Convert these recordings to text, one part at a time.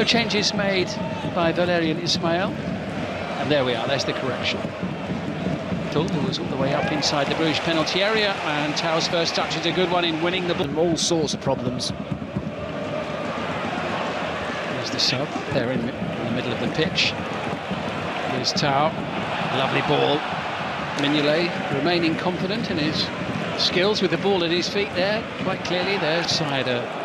No changes made by Valérien Ismaël. And there we are, there's the correction. Tull, was all the way up inside the Bruges penalty area, and Tau's first touch is a good one in winning the ball. All sorts of problems. There's the sub, there in, in the middle of the pitch. Here's Tau, lovely ball. Mignolet remaining confident in his skills with the ball at his feet there, quite clearly. There's side uh,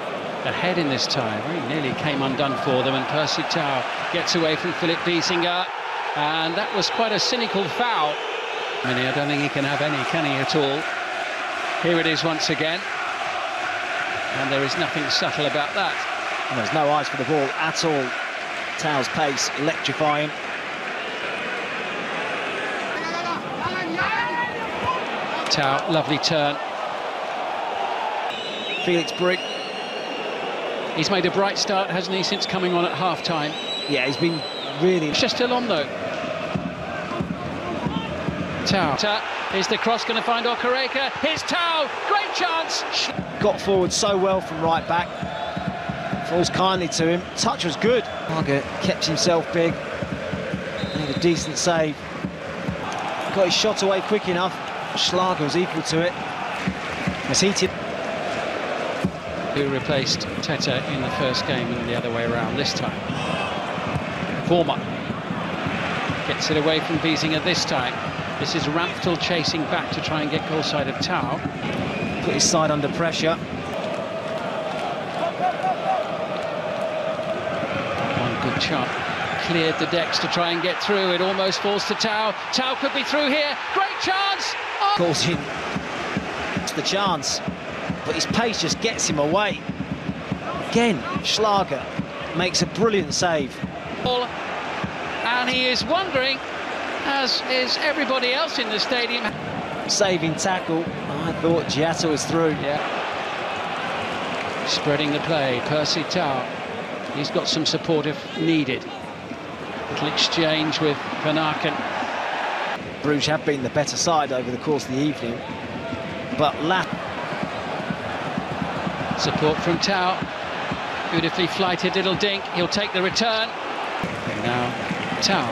ahead in this tie. Very nearly came undone for them, and Percy Tau gets away from Philipp Wiesinger, and that was quite a cynical foul. I mean, I don't think he can have any, can he, at all? Here it is once again, and there is nothing subtle about that. And there's no eyes for the ball at all. Tau's pace electrifying. Tau, lovely turn. Felix Brig, He's made a bright start, hasn't he, since coming on at half-time? yeah, he's been really It's just still on, though. Tau. Tau. Is the cross going to find Okereke? Here's Tau. Great chance. got forward so well from right back. Falls kindly to him. Touch was good. Margaret kept himself big. Made a decent save. Got his shot away quick enough. Schlager was equal to it. Was heated. Who replaced Teta in the first game and the other way around this time. Vormer gets it away from Wiesinger this time. This is Ranftl chasing back to try and get goal side of Tau. Put his side under pressure. One good chance. Cleared the decks to try and get through. It almost falls to Tau. Tau could be through here. Great chance. Oh! Calls in. It's the chance. But his pace just gets him away. Again, Schlager makes a brilliant save. And he is wondering, as is everybody else in the stadium. Saving tackle. I thought Diatta was through. Yeah. Spreading the play, Percy Tau. He's got some support if needed. Little exchange with Vanaken. Bruges have been the better side over the course of the evening. But La Support from Tau. Beautifully flighted little dink. He'll take the return. And now Tau.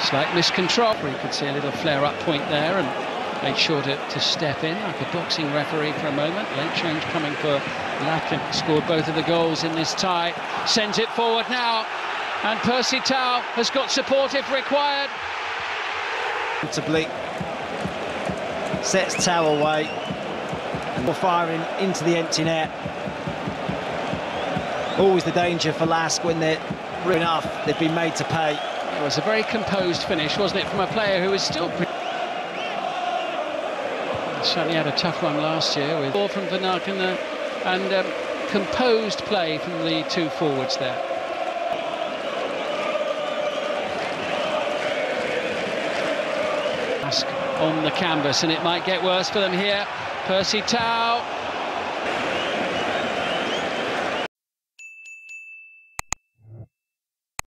Slight miscontrol. You could see a little flare-up point there and made sure to, to step in like a boxing referee for a moment. Late change coming for Lacken. Scored both of the goals in this tie. Sends it forward now. And Percy Tau has got support if required. comfortably. Sets Tau away. And firing into the empty net. Always the danger for Lask when they're enough. They've been made to pay. It was a very composed finish, wasn't it, from a player who is still... Certainly had a tough one last year with ball from Vanaken uh, and um, composed play from the two forwards there. On the canvas, and it might get worse for them here. Percy Tau